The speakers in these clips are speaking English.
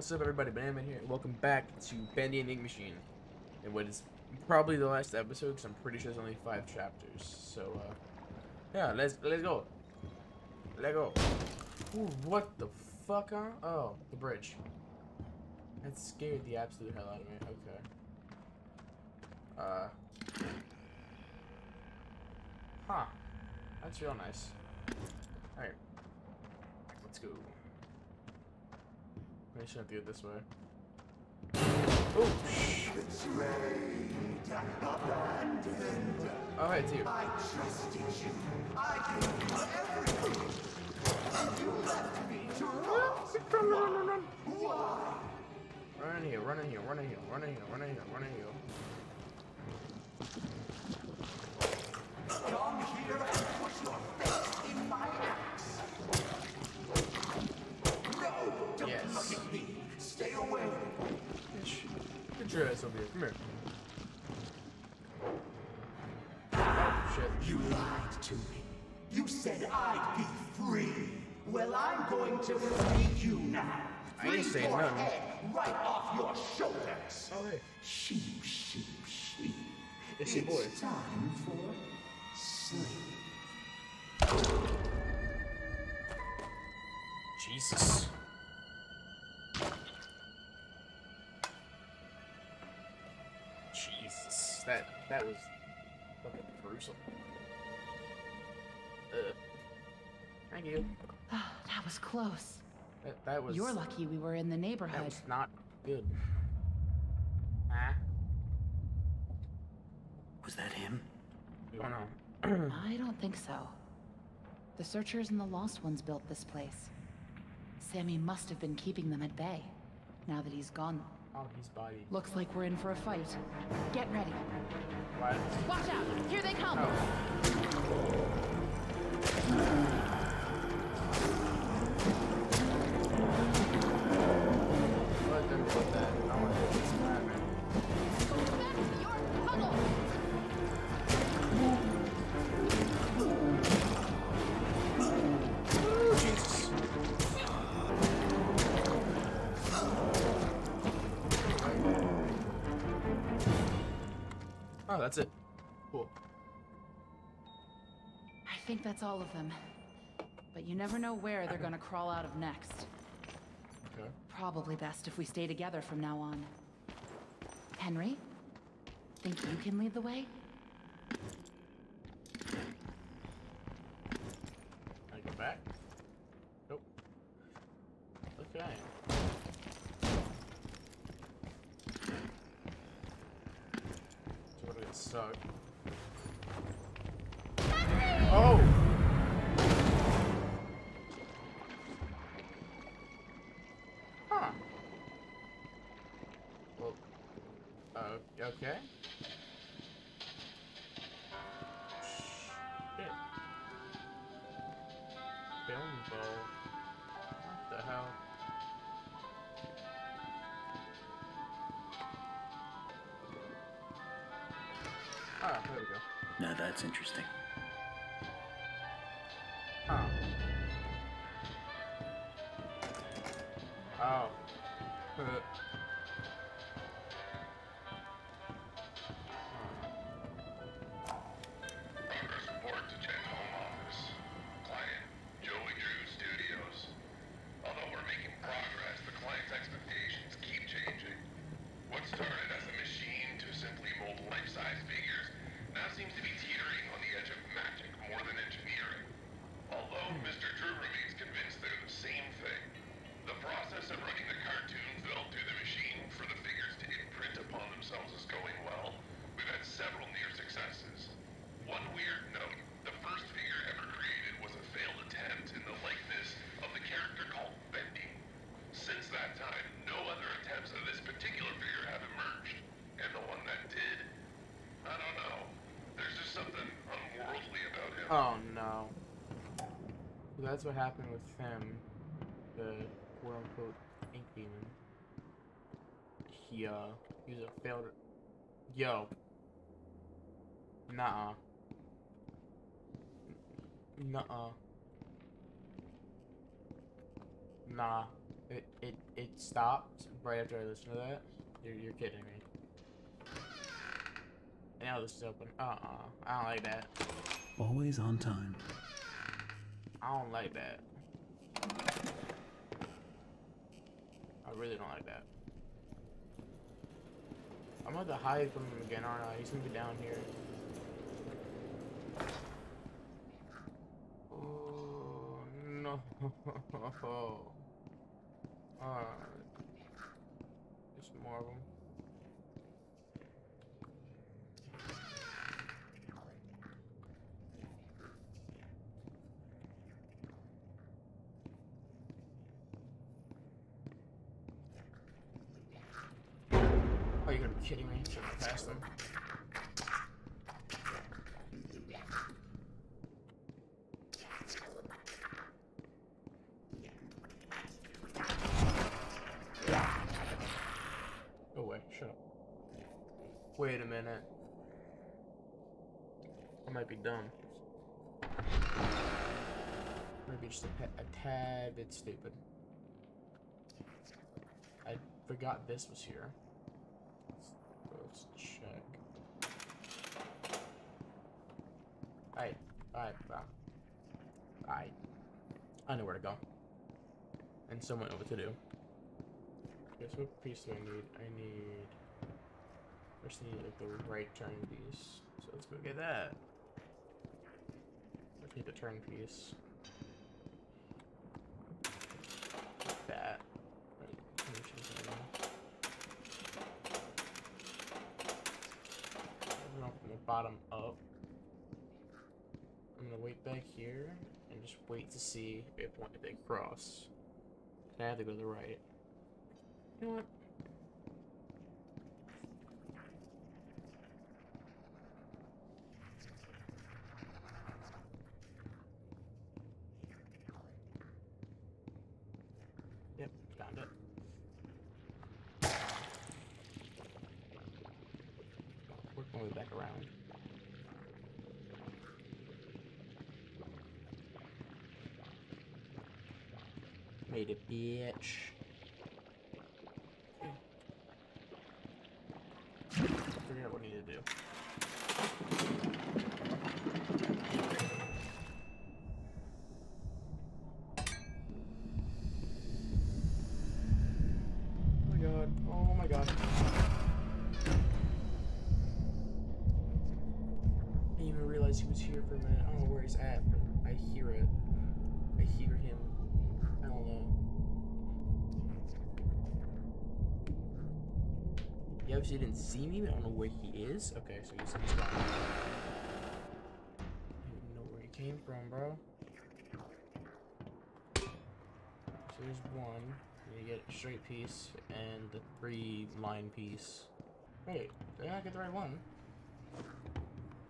What's up, everybody? Banana here, and welcome back to Bendy and Ink Machine. And what is probably the last episode, because I'm pretty sure there's only five chapters. So, uh, yeah, let's let's go. Let go. Ooh, what the fuck, huh? Oh, the bridge. That scared the absolute hell out of me. Okay. Uh. Huh. That's real nice. Alright. Let's go. I should have to get this way. Oh, Oh, hey, it's you. I trusted you. I gave you everything. And you left me to rot. Why? Run in here, run in here, run in here, run in here, run in here, run in here. To free you now. I ain't Free saying your nothing. head right off your shoulders. Oh, hey. Sheep, sheep, sheep. It's your boy. time for sleep. Jesus. Jesus. That, that was fucking gruesome. Uh, thank you. that was close. That, that was... You're lucky we were in the That neighborhood. was not good. Ah, Was that him? we don't know. I don't think so. The searchers and the lost ones built this place. Sammy must have been keeping them at bay. Now that he's gone, Oh, he's body. looks like we're in for a fight. Get ready. What? Watch out! Here they come! Oh. Oh, that's it. Cool. I think that's all of them. But you never know where they're gonna crawl out of next. Probably best if we stay together from now on. Henry? Think you can lead the way? Okay. Shit. Bimbo. What the hell? Ah, there we go. Now that's interesting. That's what happened with him, the quote unquote ink demon. He uh he was a failed Yo. Nuh-uh. Nuh-uh. Nah. It it it stopped right after I listened to that. You're you're kidding me. Now this is open. Uh uh I don't like that. Always on time. I don't like that. I really don't like that. I'm gonna to hide from him again, aren't I? He's gonna be down here. Oh no! Alright. There's more of them. Kidding me? Pass them? Oh, Go away, shut up. Wait a minute. I might be dumb. Maybe just a, a tad bit stupid. I forgot this was here. Let's check. Alright, bro. Alright. I know where to go. And someone know what to do. Guess what piece do I need? I need. I need like the right turn piece. So let's go get that. Let's need the turn piece. From the bottom up. I'm gonna wait back here and just wait to see if one if they cross. I have to go to the right. You know what? Yep, found it. Work my way back around. Made it, bitch. Figure out what I need to do. Obviously didn't see me, but I don't know where he is. Okay, so he's, he's gone. I don't know where he came from, bro. So there's one. You get a straight piece and the three line piece. Wait, did I get the right one?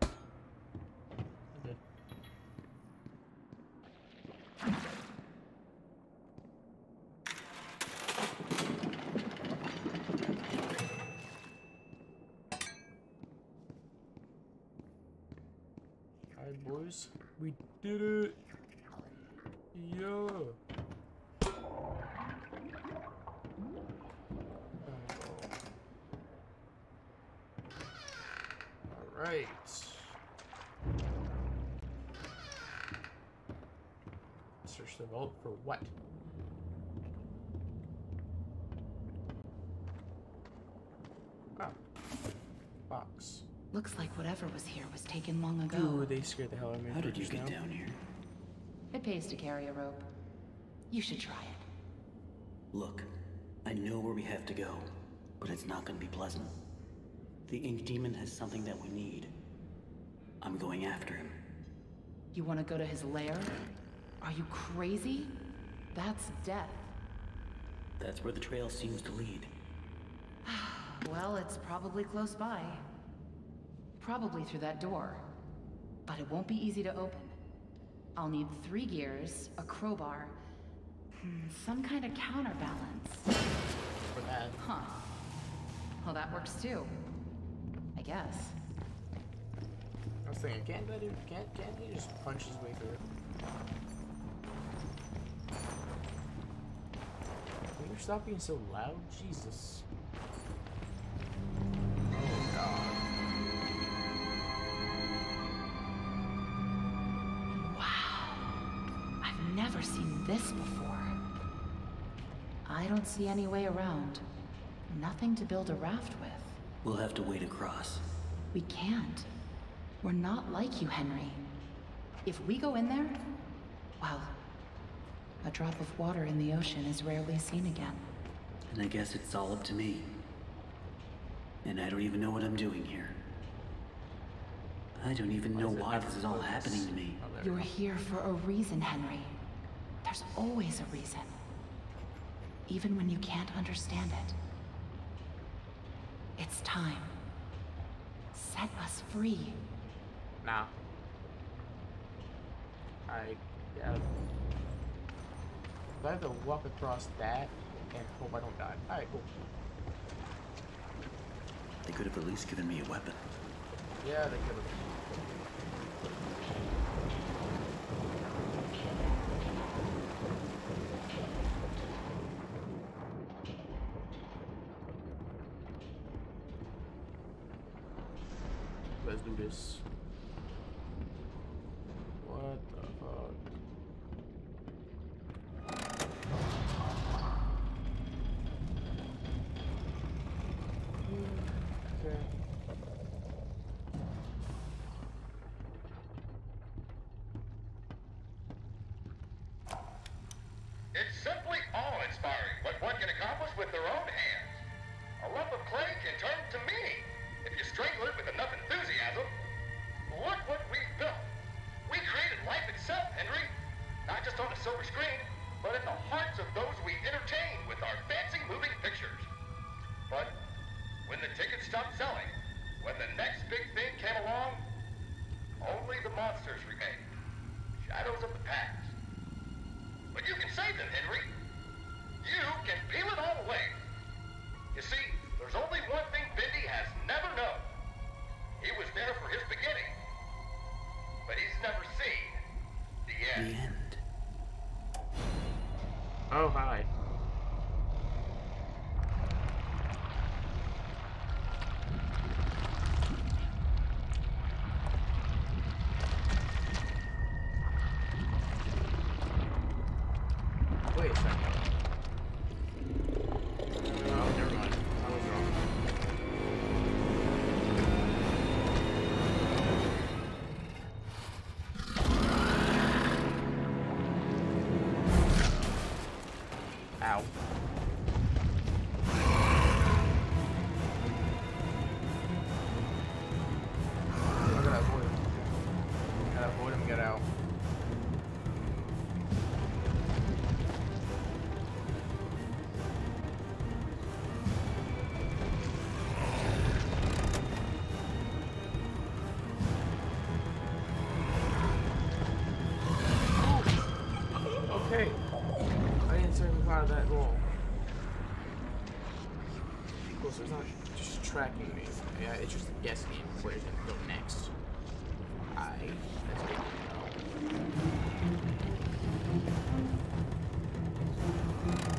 I did. Alright, boys. We did it! Yeah! Alright. Search the vault for what? Ah. Box. Looks like whatever was here was taken long ago. Ooh, they scared the hell out of me. How did you get now. down here? It pays to carry a rope. You should try it. Look, I know where we have to go, but it's not gonna be pleasant. The Ink Demon has something that we need. I'm going after him. You want to go to his lair? Are you crazy? That's death. That's where the trail seems to lead. Well, it's probably close by. Probably through that door. But it won't be easy to open. I'll need three gears, a crowbar, hmm, some kind of counterbalance. For that. Huh. Well, that works too. I guess. I was thinking, can't dude, can't, can't he just punch his way through? you stop being so loud? Jesus. This before. I don't see any way around. Nothing to build a raft with. We'll have to wade across. We can't. We're not like you, Henry. If we go in there, well, a drop of water in the ocean is rarely seen again. And I guess it's all up to me. And I don't even know what I'm doing here. I don't even know Why does it why have this is all happening to me. There we You're here for a reason, Henry. There's always a reason. Even when you can't understand it. It's time. Set us free. Now. I yeah. If I have to walk across that and hope I don't die. Alright, cool. They could have at least given me a weapon. Yeah, they could have. Let's do this. What the fuck? Okay. It's simply awe-inspiring what one can accomplish with their own hands. A lump of clay can turn to meaning if you strangle it with enough enthusiasm. Look what we've built. We created life itself, Henry. Not just on a silver screen, but in the hearts of those we entertain with our fancy moving pictures. But when the tickets stopped selling, I part of that wall. So it's not just tracking me. Yeah, it's just guessing where it's gonna go next. I. That's good to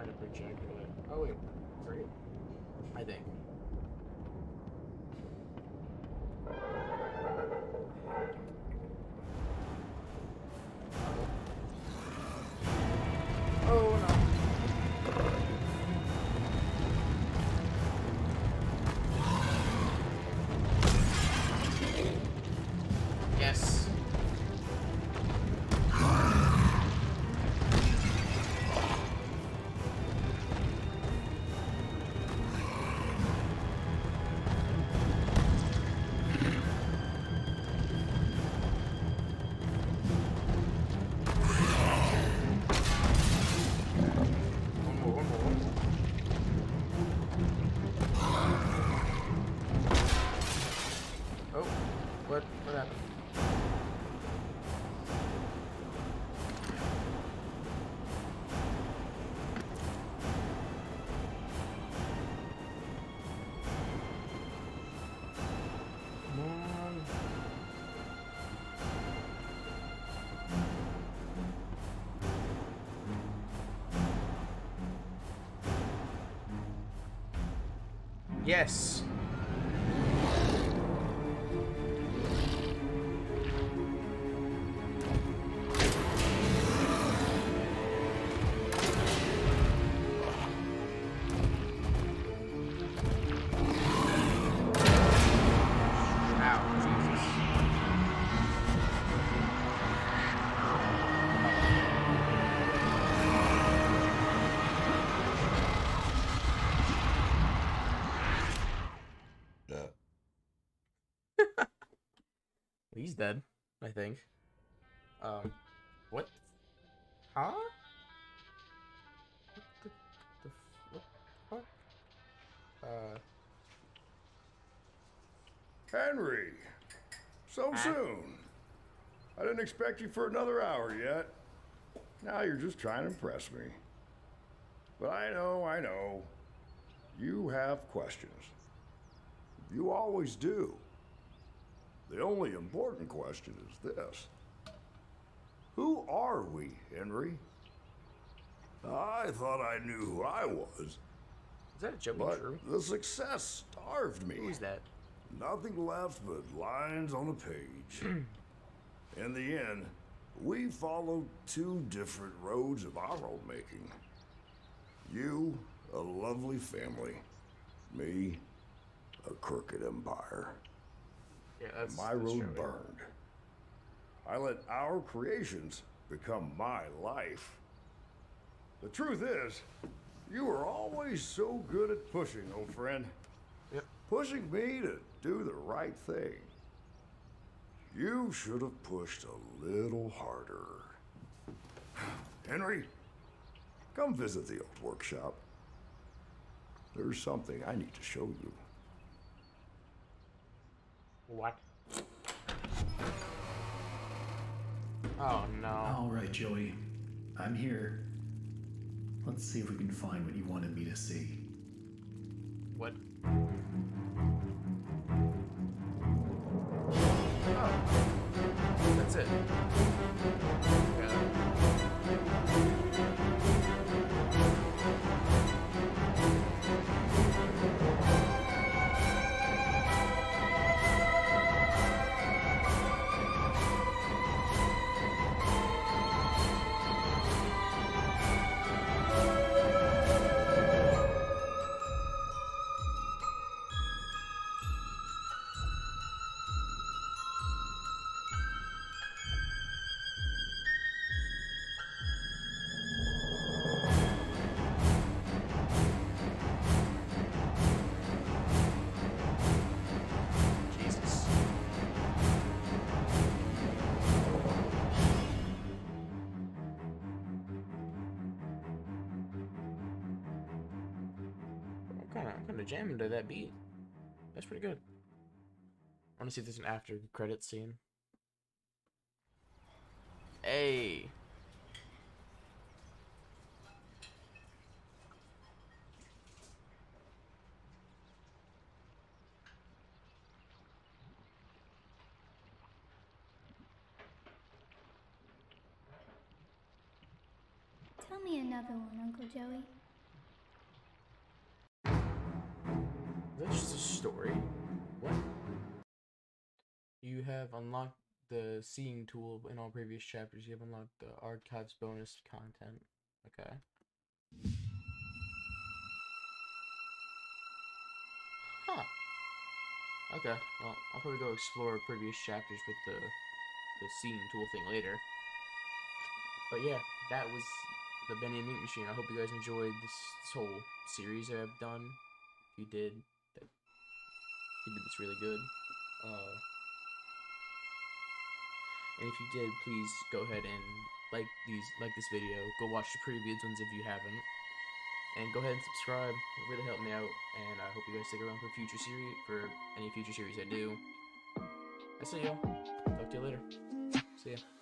gotta find a what? What happened? Yes. He's dead, I think. Um, what? Huh? What the, the what? Uh, Henry! So Huh? soon. I didn't expect you for another hour yet. Now you're just trying to impress me. But I know, I know. You have questions. You always do. The only important question is this Who are we, Henry? I thought I knew who I was, is that a Joey but Drew? the success starved me. Who's that? Nothing left but lines on a page. In the end, we followed two different roads of our own making. You, a lovely family. Me, a crooked empire. Yeah, that's My that's road Joey. burned. I let our creations become my life. The truth is, you were always so good at pushing, old friend. Yep. Pushing me to do the right thing. You should have pushed a little harder. Henry, come visit the old workshop. There's something I need to show you. What? Oh no. All right, Joey. I'm here. Let's see if we can find what you wanted me to see. What? Jamming to that beat. That's pretty good. I want to see if there's an after credit scene. Hey. Tell me another one, Uncle Joey. Story. What? You have unlocked the seeing tool in all previous chapters. You have unlocked the archives bonus content. Okay. Huh. Okay. Well, I'll probably go explore previous chapters with the the seeing tool thing later. But yeah, that was the Bendy and Ink Machine. I hope you guys enjoyed this, this whole series that I've done. If you did, did this really good. Uh, and if you did, please go ahead and like these, like this video. Go watch the previous ones if you haven't, and go ahead and subscribe. It really helped me out, and I hope you guys stick around for future series, for any future series I do. I see you. Talk to you later. See ya.